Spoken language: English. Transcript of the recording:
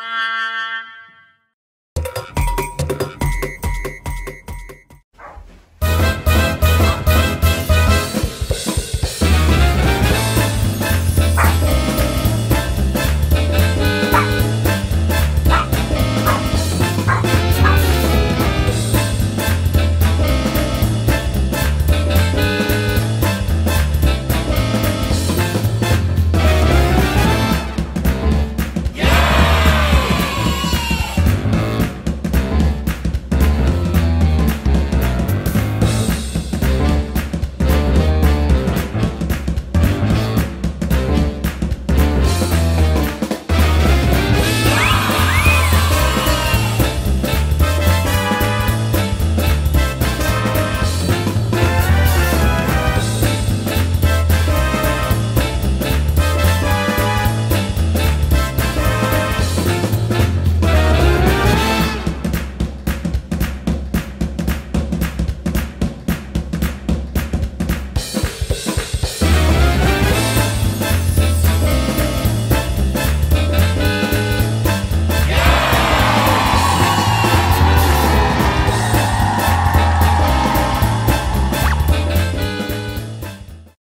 Bye.